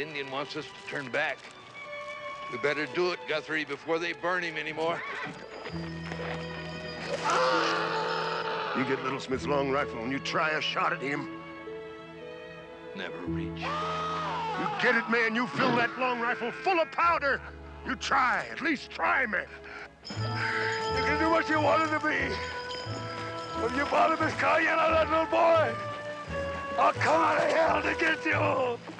Indian wants us to turn back. We better do it, Guthrie, before they burn him anymore. You get Little Smith's long rifle and you try a shot at him. Never reach. You get it, man. You fill that long rifle full of powder. You try. At least try, man. You can do what you wanted to be. When you bought this Clayanne on that little boy, I'll come out of hell to get you.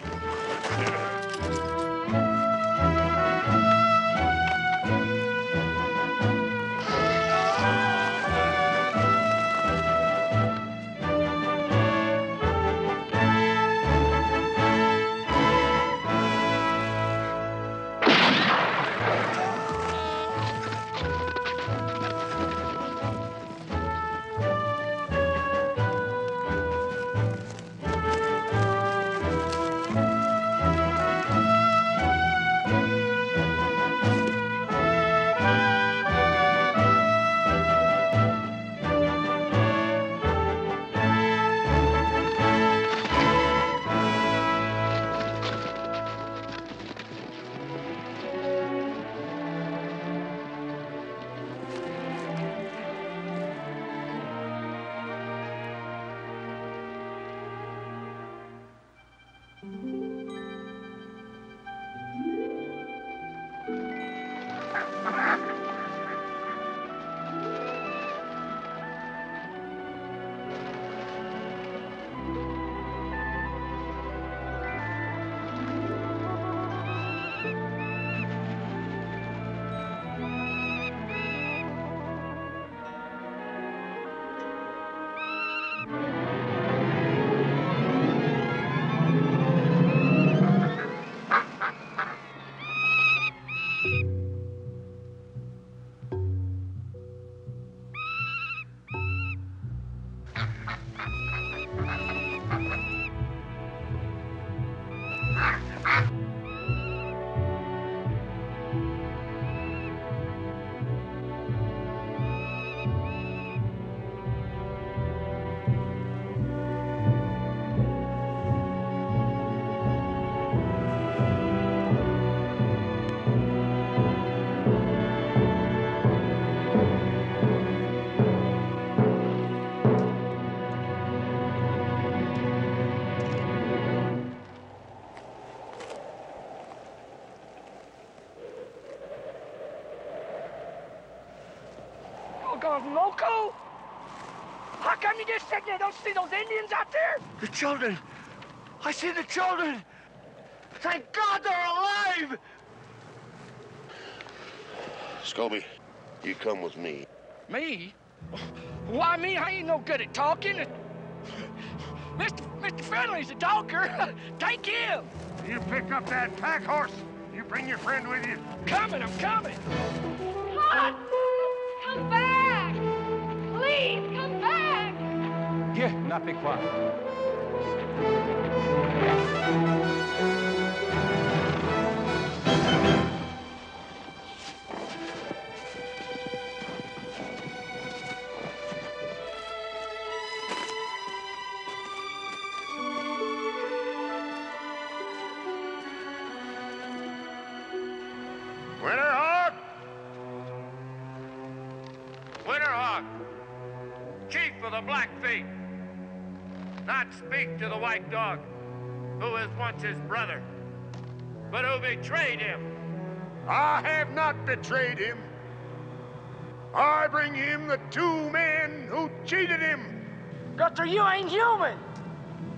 Don't see those Indians out there? The children. I see the children. Thank God they're alive. Scobie, you come with me. Me? Why me? I ain't no good at talking. Mr. Mr. Friendly's a talker. Take him. You pick up that pack horse. You bring your friend with you. Coming, I'm coming. Hot! Come back! Yeah, now be white dog, who was once his brother, but who betrayed him. I have not betrayed him. I bring him the two men who cheated him. Guthrie, you ain't human.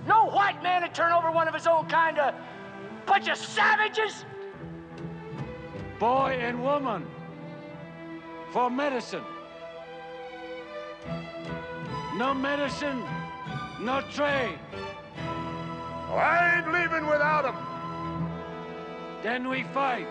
No white man would turn over one of his own kind of bunch of savages. Boy and woman. For medicine. No medicine, no trade. I ain't leaving without him. Then we fight.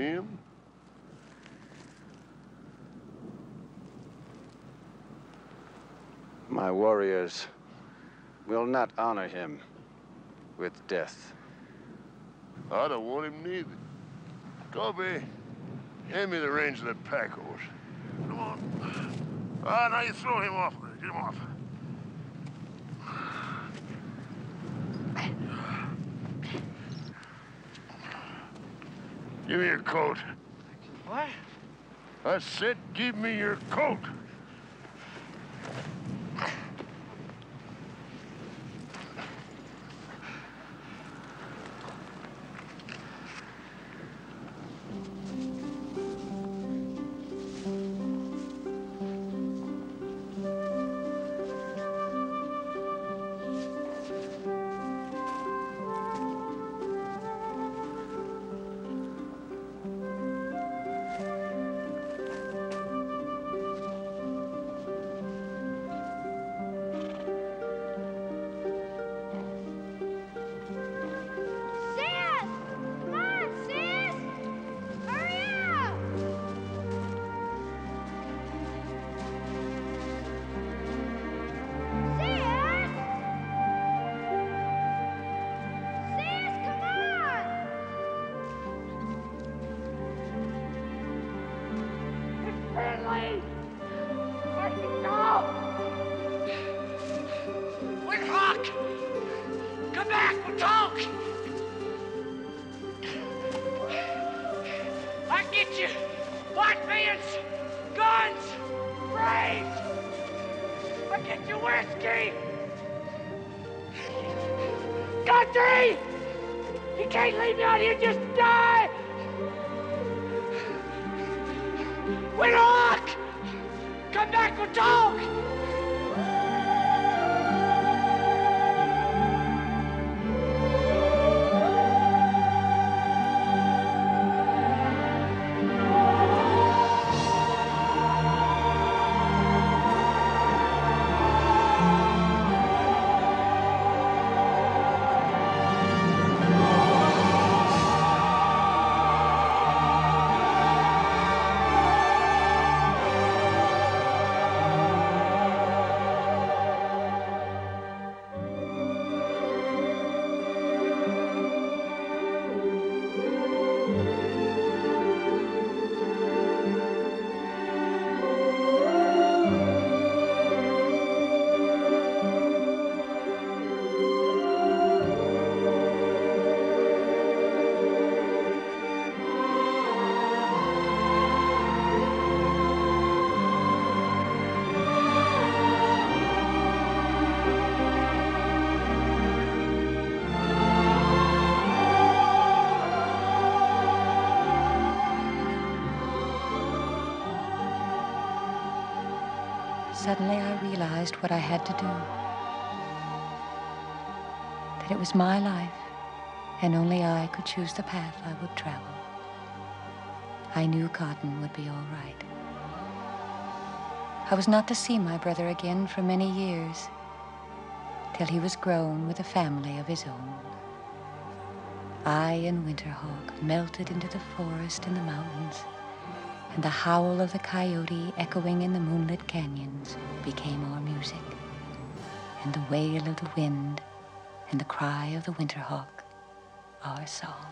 Him? My warriors will not honor him with death. I don't want him neither. Kobe, hand me the reins of that pack horse. Come on. Ah, now you throw him off. Get him off. Give me your coat. What? I said give me your coat. Suddenly, I realized what I had to do. That it was my life, and only I could choose the path I would travel. I knew Cotton would be all right. I was not to see my brother again for many years, till he was grown with a family of his own. I and Winterhawk melted into the forest and the mountains, and the howl of the coyote echoing in the moonlit canyons became our music, and the wail of the wind and the cry of the winter hawk our song.